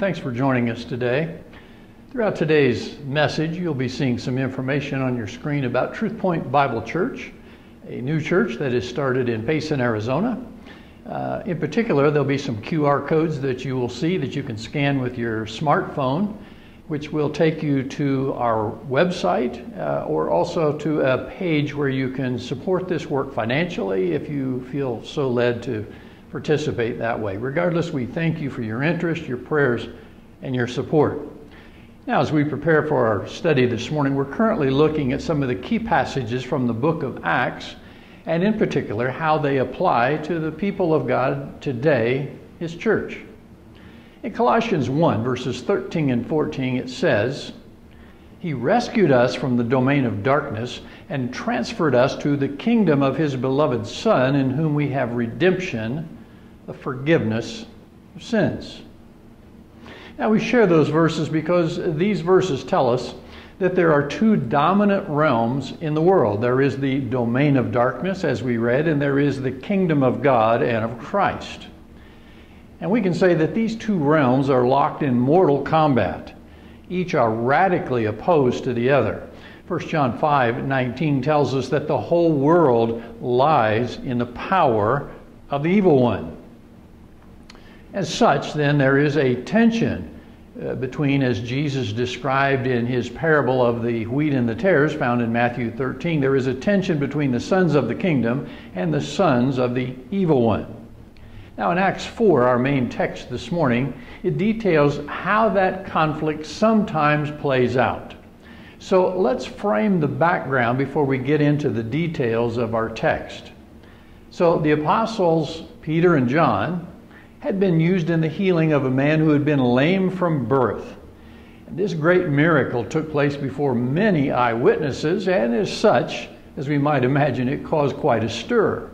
thanks for joining us today. Throughout today's message, you'll be seeing some information on your screen about Truth Point Bible Church, a new church that is started in Payson, Arizona. Uh, in particular, there'll be some QR codes that you will see that you can scan with your smartphone, which will take you to our website uh, or also to a page where you can support this work financially if you feel so led to participate that way. Regardless, we thank you for your interest, your prayers, and your support. Now, as we prepare for our study this morning, we're currently looking at some of the key passages from the book of Acts, and in particular, how they apply to the people of God today, His church. In Colossians 1, verses 13 and 14, it says, He rescued us from the domain of darkness and transferred us to the kingdom of His beloved Son, in whom we have redemption the forgiveness of sins. Now, we share those verses because these verses tell us that there are two dominant realms in the world. There is the domain of darkness, as we read, and there is the kingdom of God and of Christ. And we can say that these two realms are locked in mortal combat. Each are radically opposed to the other. 1 John 5 19 tells us that the whole world lies in the power of the evil one. As such, then, there is a tension uh, between, as Jesus described in his parable of the wheat and the tares found in Matthew 13, there is a tension between the sons of the kingdom and the sons of the evil one. Now, in Acts 4, our main text this morning, it details how that conflict sometimes plays out. So let's frame the background before we get into the details of our text. So the apostles, Peter and John, had been used in the healing of a man who had been lame from birth. And this great miracle took place before many eyewitnesses, and as such, as we might imagine, it caused quite a stir.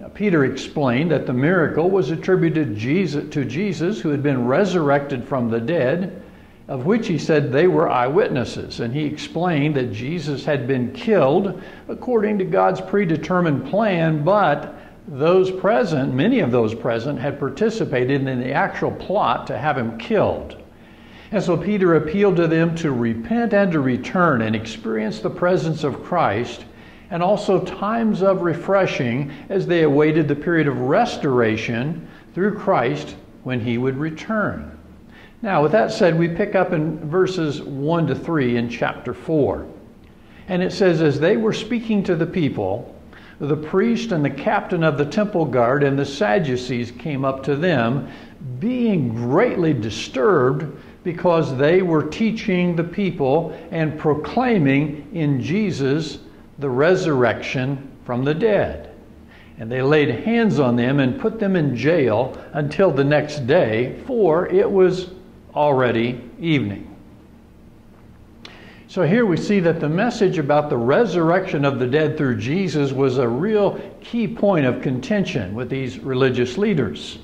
Now, Peter explained that the miracle was attributed Jesus, to Jesus, who had been resurrected from the dead, of which he said they were eyewitnesses. And he explained that Jesus had been killed according to God's predetermined plan, but those present, many of those present, had participated in the actual plot to have him killed. And so Peter appealed to them to repent and to return and experience the presence of Christ and also times of refreshing as they awaited the period of restoration through Christ when he would return. Now, with that said, we pick up in verses 1 to 3 in chapter 4. And it says, As they were speaking to the people, the priest and the captain of the temple guard and the Sadducees came up to them, being greatly disturbed because they were teaching the people and proclaiming in Jesus the resurrection from the dead. And they laid hands on them and put them in jail until the next day, for it was already evening. So here we see that the message about the resurrection of the dead through Jesus was a real key point of contention with these religious leaders.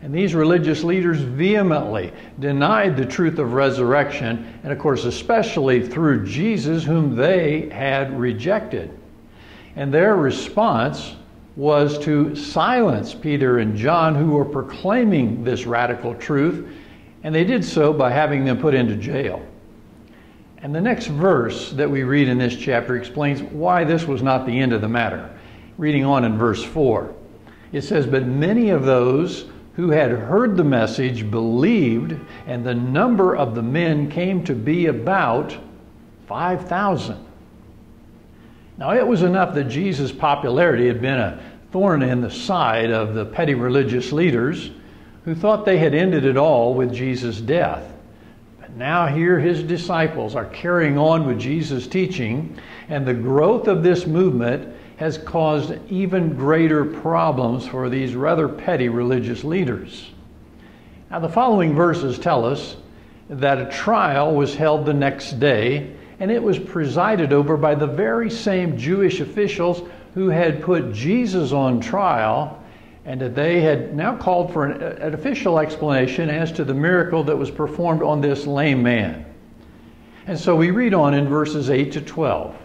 And these religious leaders vehemently denied the truth of resurrection, and of course, especially through Jesus, whom they had rejected. And their response was to silence Peter and John, who were proclaiming this radical truth, and they did so by having them put into jail. And the next verse that we read in this chapter explains why this was not the end of the matter. Reading on in verse 4, it says, But many of those who had heard the message believed, and the number of the men came to be about 5,000. Now, it was enough that Jesus' popularity had been a thorn in the side of the petty religious leaders who thought they had ended it all with Jesus' death now here his disciples are carrying on with Jesus' teaching, and the growth of this movement has caused even greater problems for these rather petty religious leaders. Now, the following verses tell us that a trial was held the next day, and it was presided over by the very same Jewish officials who had put Jesus on trial and that they had now called for an, an, official explanation as to the miracle that was performed on this lame man. And so we read on in verses 8 to 12.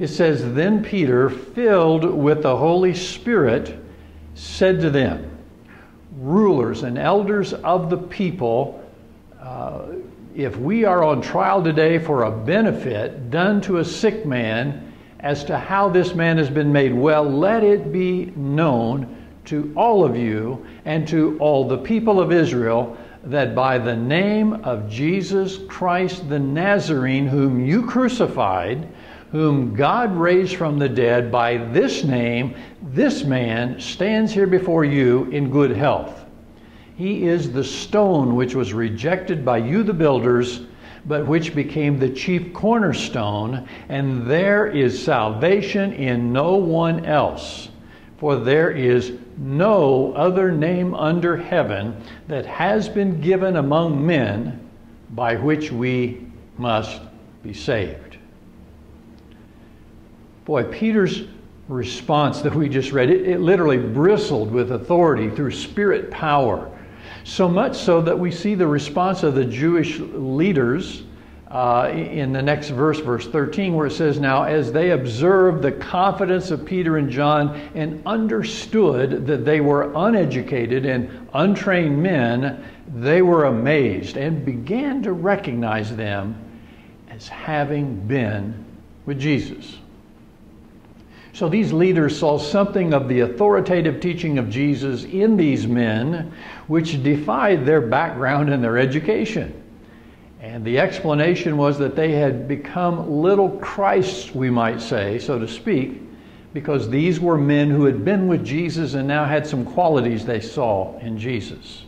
It says, Then Peter, filled with the Holy Spirit, said to them, Rulers and elders of the people, uh, if we are on trial today for a benefit done to a sick man as to how this man has been made well, let it be known to all of you and to all the people of Israel that by the name of Jesus Christ the Nazarene, whom you crucified, whom God raised from the dead, by this name, this man stands here before you in good health. He is the stone which was rejected by you, the builders, but which became the chief cornerstone, and there is salvation in no one else. For there is no other name under heaven that has been given among men by which we must be saved. Boy, Peter's response that we just read, it, it, literally bristled with authority through spirit power. So much so that we see the response of the Jewish leaders uh, in the next verse, verse 13, where it says, Now, as they observed the confidence of Peter and John and understood that they were uneducated and untrained men, they were amazed and began to recognize them as having been with Jesus. So these leaders saw something of the authoritative teaching of Jesus in these men, which defied their background and their education. And the explanation was that they had become little Christs, we might say, so to speak, because these were men who had been with Jesus and now had some qualities they saw in Jesus.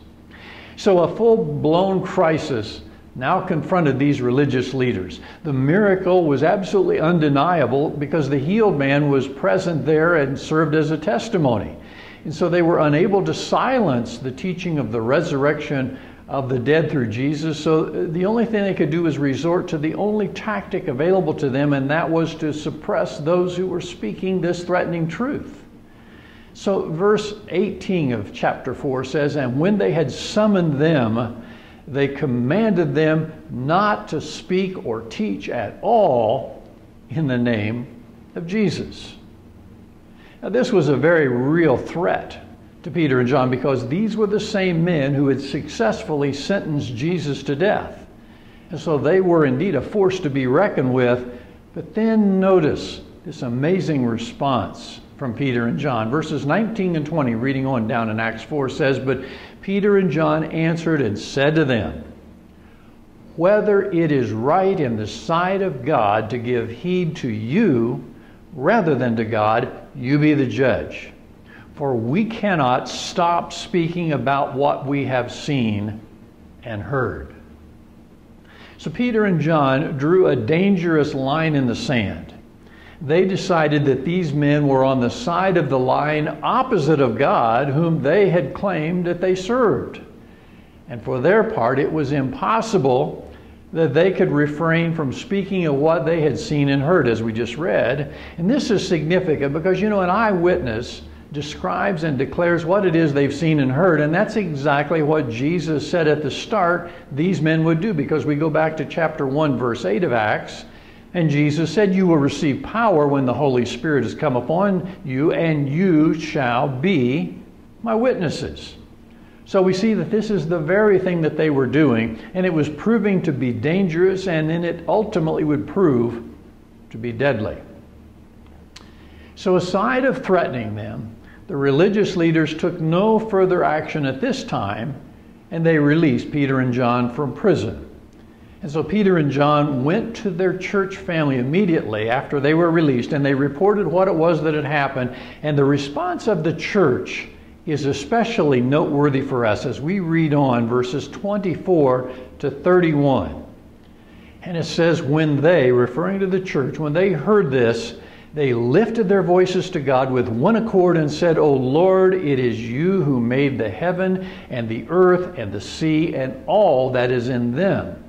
So a full blown crisis now confronted these religious leaders. The miracle was absolutely undeniable because the healed man was present there and served as a testimony. And so they were unable to silence the teaching of the resurrection of the dead through Jesus. So uh, the only thing they could do was resort to the only tactic available to them, and that was to suppress those who were speaking this threatening truth. So, verse 18 of chapter 4 says, And when they had summoned them, they commanded them not to speak or teach at all in the name of Jesus. Now, this was a very real threat to Peter and John because these were the same men who had successfully sentenced Jesus to death. And so they were indeed a force to be reckoned with. But then notice this amazing response from Peter and John. Verses 19 and 20, reading on down in Acts 4, says, But Peter and John answered and said to them, Whether it is right in the sight of God to give heed to you rather than to God, you be the judge. For we cannot stop speaking about what we have seen and heard. So Peter and John drew a dangerous line in the sand. They decided that these men were on the side of the line opposite of God, whom they had claimed that they served. And for their part, it was impossible that they could refrain from speaking of what they had seen and heard, as we just read. And this is significant because, you know, an eyewitness describes and declares what it is they've seen and heard. And that's exactly what Jesus said at the start these men would do, because we go back to chapter 1, verse 8 of Acts. And Jesus said, You will receive power when the Holy Spirit has come upon you, and you shall be my witnesses. So we see that this is the very thing that they were doing, and it was proving to be dangerous, and then it ultimately would prove to be deadly. So, aside of threatening them, the religious leaders took no further action at this time, and they released Peter and John from prison. And so Peter and John went to their church family immediately after they were released, and they reported what it was that had happened. And the response of the church is especially noteworthy for us as we read on verses 24 to 31. And it says, When they, referring to the church, when they heard this, they lifted their voices to God with one accord and said, O Lord, it is you who made the heaven and the earth and the sea and all that is in them,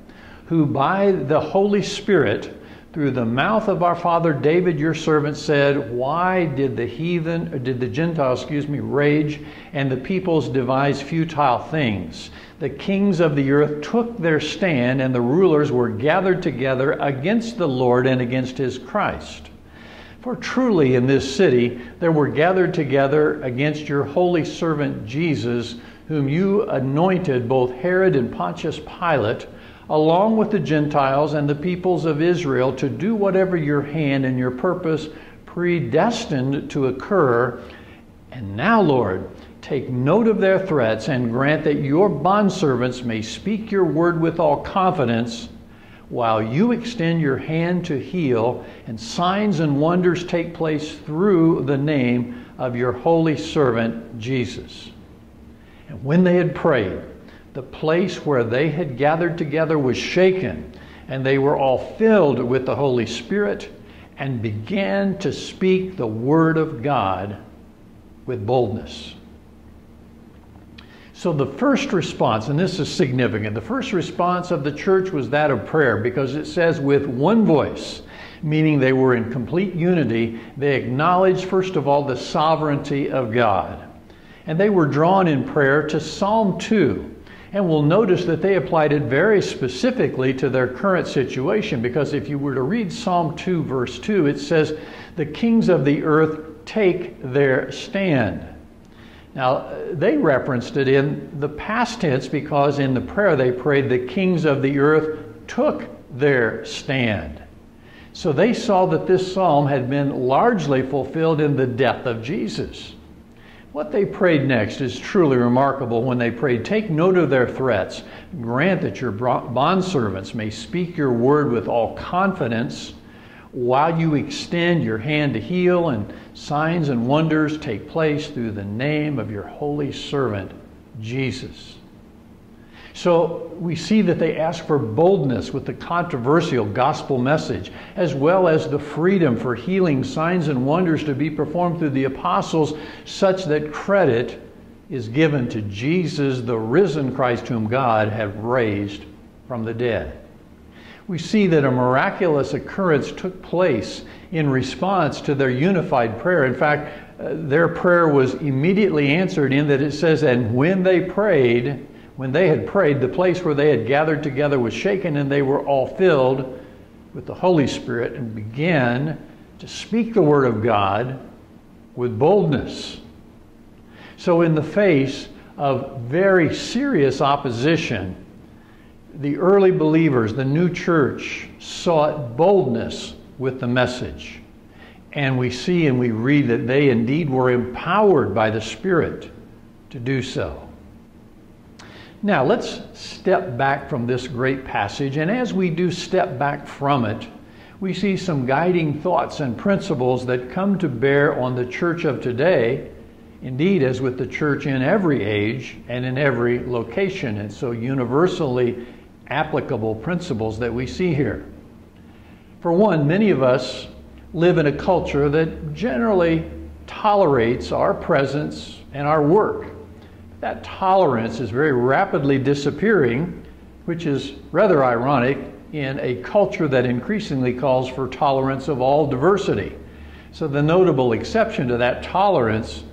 who by the Holy Spirit, through the mouth of our father David, your servant, said, Why did the heathen, did the Gentiles, excuse me, rage, and the peoples devise futile things? The kings of the earth took their stand, and the rulers were gathered together against the Lord and against his Christ. For truly in this city there were gathered together against your holy servant Jesus whom you anointed both Herod and Pontius Pilate, along with the Gentiles and the peoples of Israel, to do whatever your hand and your purpose predestined to occur. And now, Lord, take note of their threats and grant that your bondservants may speak your word with all confidence while you extend your hand to heal, and signs and wonders take place through the name of your holy servant Jesus. And when they had prayed, the place where they had gathered together was shaken, and they were all filled with the Holy Spirit and began to speak the word of God with boldness. So, the first response, and this is significant, the first response of the church was that of prayer because it says, with one voice, meaning they were in complete unity, they acknowledged, first of all, the sovereignty of God. And they were drawn in prayer to Psalm 2. And we'll notice that they applied it very specifically to their current situation because if you were to read Psalm 2, verse 2, it says, The kings of the earth take their stand. Now, they referenced it in the past tense because in the prayer they prayed, the kings of the earth took their stand. So they saw that this psalm had been largely fulfilled in the death of Jesus. What they prayed next is truly remarkable when they prayed, Take note of their threats. Grant that your bondservants may speak your word with all confidence while you extend your hand to heal, and signs and wonders take place through the name of your holy servant, Jesus. So we see that they ask for boldness with the controversial gospel message, as well as the freedom for healing, signs, and wonders to be performed through the apostles, such that credit is given to Jesus, the risen Christ, whom God had raised from the dead we see that a miraculous occurrence took place in response to their unified prayer. In fact, uh, their prayer was immediately answered in that it says, And when they prayed, when they had prayed, the place where they had gathered together was shaken, and they were all filled with the Holy Spirit and began to speak the Word of God with boldness. So, in the face of very serious opposition, the early believers, the new church, sought boldness with the message. And we see and we read that they indeed were empowered by the Spirit to do so. Now, let's step back from this great passage. And as we do step back from it, we see some guiding thoughts and principles that come to bear on the church of today, indeed, as with the church in every age and in every location. And so, universally applicable principles that we see here. For one, many of us live in a culture that generally tolerates our presence and our work. That tolerance is very rapidly disappearing, which is rather ironic in a culture that increasingly calls for tolerance of all diversity. So, the notable exception to that tolerance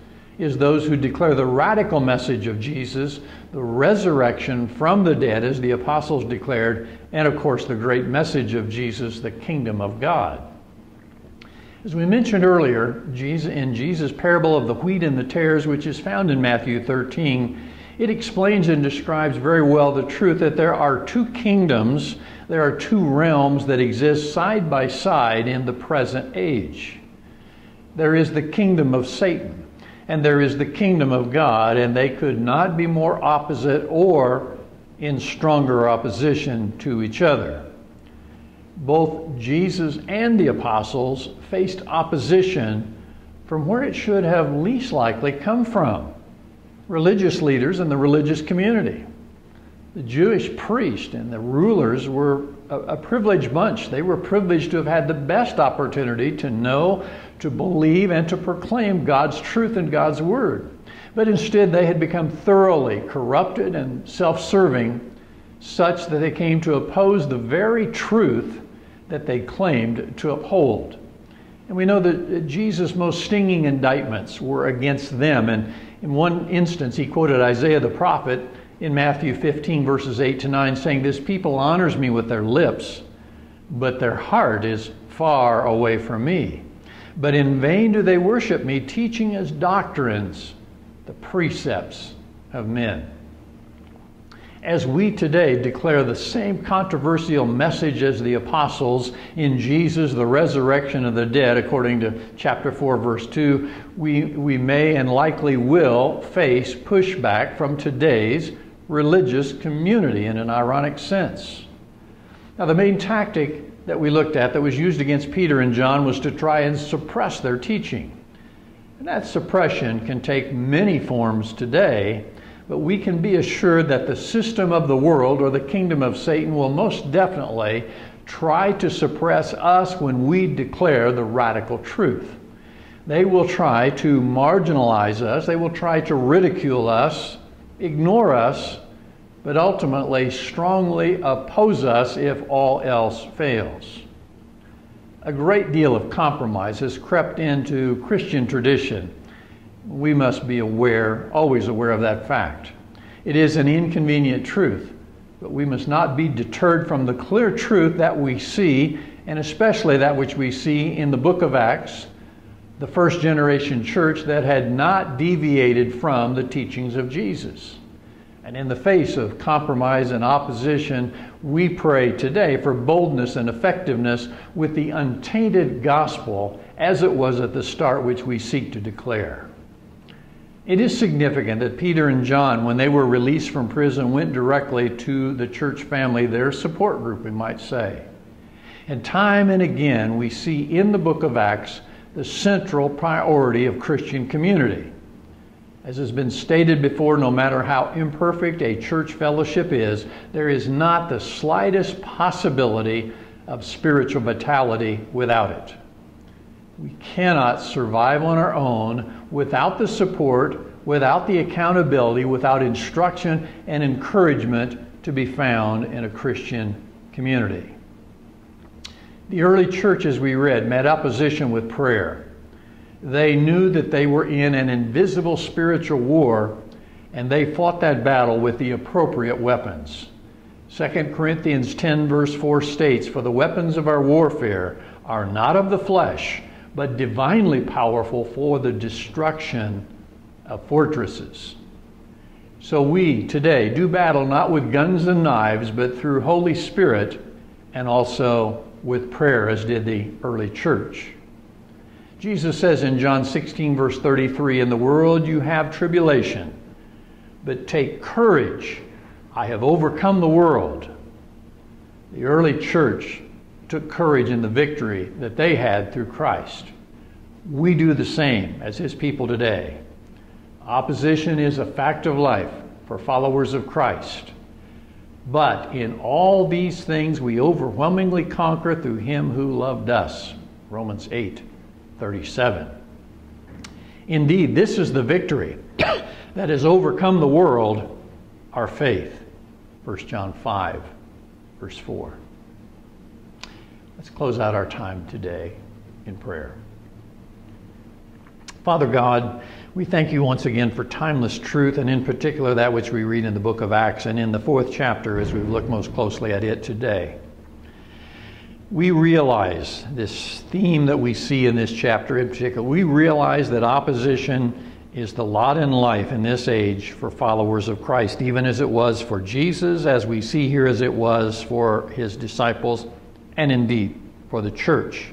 is those who declare the radical message of Jesus, the resurrection from the dead, as the apostles declared, and of course the great message of Jesus, the kingdom of God. As we mentioned earlier, in Jesus' parable of the wheat and the tares, which is found in Matthew 13, it explains and describes very well the truth that there are two kingdoms, there are two realms that exist side by side in the present age. There is the kingdom of Satan, and there is the kingdom of God, and they could not be more opposite or in stronger opposition to each other. Both Jesus and the apostles faced opposition from where it should have least likely come from religious leaders in the religious community. The Jewish priests and the rulers were a privileged bunch. They were privileged to have had the best opportunity to know to believe and to proclaim God's truth and God's word. But instead, they had become thoroughly corrupted and self serving, such that they came to oppose the very truth that they claimed to uphold. And we know that Jesus' most stinging indictments were against them. And in one instance, he quoted Isaiah the prophet in Matthew 15, verses 8 to 9, saying, This people honors me with their lips, but their heart is far away from me. But in vain do they worship me, teaching as doctrines the precepts of men. As we today declare the same controversial message as the apostles in Jesus, the resurrection of the dead, according to chapter 4, verse 2, we, we may and likely will face pushback from today's religious community in an ironic sense. Now, the main tactic that we looked at that was used against Peter and John was to try and suppress their teaching. And that suppression can take many forms today but we can be assured that the system of the world or the kingdom of Satan will most definitely try to suppress us when we declare the radical truth. They will try to marginalize us, they will try to ridicule us, ignore us, but ultimately strongly oppose us if all else fails. A great deal of compromise has crept into Christian tradition we must be aware, always aware of that fact. It is an inconvenient truth, but we must not be deterred from the clear truth that we see, and especially that which we see in the book of Acts, the first generation church that had not deviated from the teachings of Jesus. And in the face of compromise and opposition, we pray today for boldness and effectiveness with the untainted gospel as it was at the start, which we seek to declare. It is significant that Peter and John, when they were released from prison, went directly to the church family, their support group, we might say. And time and again, we see in the book of Acts the central priority of Christian community. As has been stated before, no matter how imperfect a church fellowship is, there is not the slightest possibility of spiritual vitality without it. We cannot survive on our own without the support, without the accountability, without instruction and encouragement to be found in a Christian community. The early church, as we read, met opposition with prayer. They knew that they were in an invisible spiritual war, and they fought that battle with the appropriate weapons. 2 Corinthians 10, verse 4 states, For the weapons of our warfare are not of the flesh but divinely powerful for the destruction of fortresses. So we today do battle not with guns and knives, but through Holy Spirit and also with prayer, as did the early church. Jesus says in John 16, verse 33, In the world you have tribulation, but take courage. I have overcome the world. The early church took courage in the victory that they had through Christ. We do the same as his people today. Opposition is a fact of life for followers of Christ. But in all these things we overwhelmingly conquer through him who loved us. Romans 8 37. Indeed, this is the victory that has overcome the world, our faith. 1 John 5, verse 4. Let's close out our time today in prayer. Father God, we thank you once again for timeless truth, and in particular that which we read in the book of Acts and in the fourth chapter as we look most closely at it today. We realize this theme that we see in this chapter in particular. We realize that opposition is the lot in life in this age for followers of Christ, even as it was for Jesus, as we see here as it was for his disciples and indeed for the church.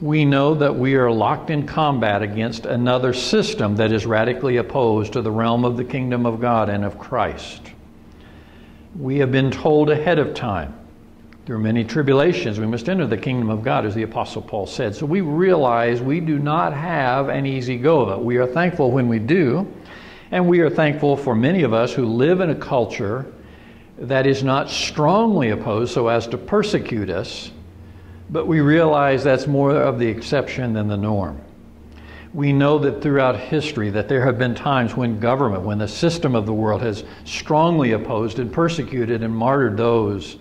We know that we are locked in combat against another system that is radically opposed to the realm of the kingdom of God and of Christ. We have been told ahead of time through many tribulations we must enter the kingdom of God, as the Apostle Paul said. So we realize we do not have an easy go of it. We are thankful when we do, and we are thankful for many of us who live in a culture that is not strongly opposed so as to persecute us, but we realize that's more of the exception than the norm. We know that throughout history that there have been times when government, when the system of the world has strongly opposed and persecuted and martyred those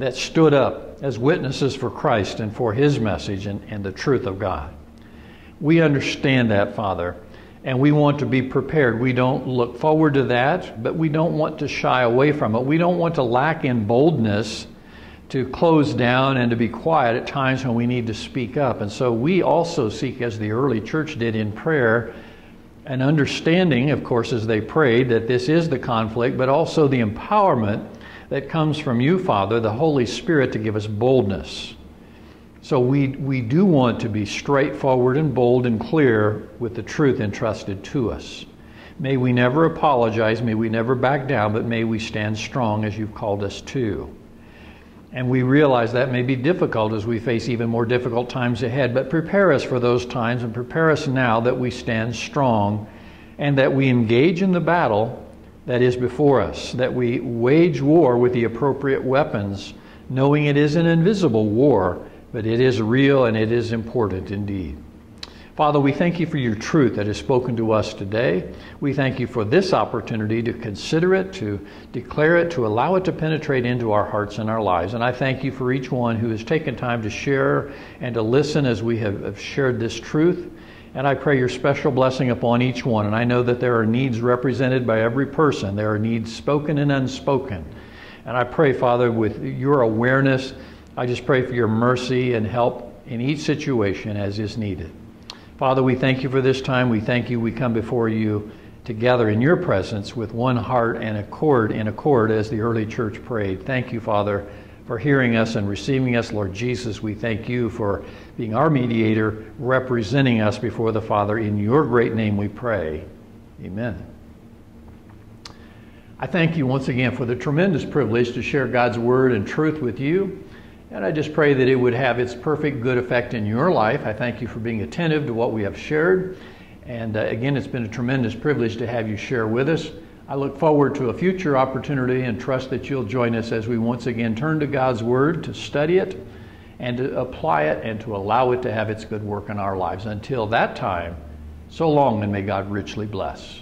that stood up as witnesses for Christ and for his message and, and the truth of God. We understand that, Father and we want to be prepared. We don't look forward to that, but we don't want to shy away from it. We don't want to lack in boldness to close down and to be quiet at times when we need to speak up. And so we also seek, as the early church did in prayer, an understanding, of course, as they prayed, that this is the conflict, but also the empowerment that comes from you, Father, the Holy Spirit, to give us boldness. So we, we do want to be straightforward and bold and clear with the truth entrusted to us. May we never apologize, may we never back down, but may we stand strong as you've called us to. And we realize that may be difficult as we face even more difficult times ahead, but prepare us for those times and prepare us now that we stand strong and that we engage in the battle that is before us, that we wage war with the appropriate weapons, knowing it is an invisible war, but it is real and it is important indeed. Father, we thank you for your truth that is spoken to us today. We thank you for this opportunity to consider it, to declare it, to allow it to penetrate into our hearts and our lives. And I thank you for each one who has taken time to share and to listen as we have shared this truth. And I pray your special blessing upon each one. And I know that there are needs represented by every person, there are needs spoken and unspoken. And I pray, Father, with your awareness, I just pray for your mercy and help in each situation as is needed. Father, we thank you for this time. We thank you. We come before you together in your presence with one heart and accord in accord as the early church prayed. Thank you, Father, for hearing us and receiving us. Lord Jesus, we thank you for being our mediator, representing us before the Father. In your great name we pray. Amen. I thank you once again for the tremendous privilege to share God's word and truth with you. And I just pray that it would have its perfect good effect in your life. I thank you for being attentive to what we have shared. And uh, again, it's been a tremendous privilege to have you share with us. I look forward to a future opportunity and trust that you'll join us as we once again turn to God's Word to study it and to apply it and to allow it to have its good work in our lives. Until that time, so long and may God richly bless.